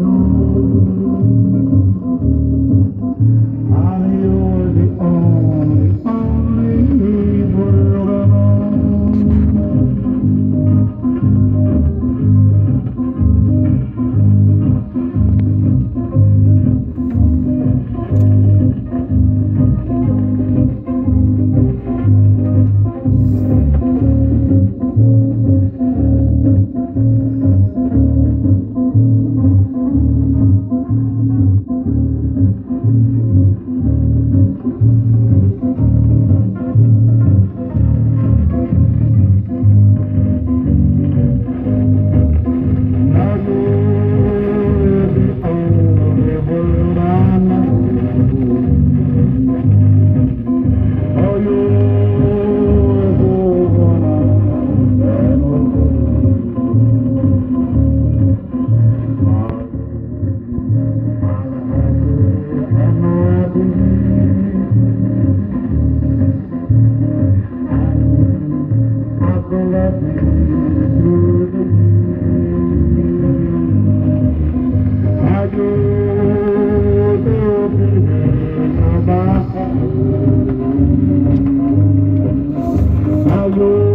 don't you.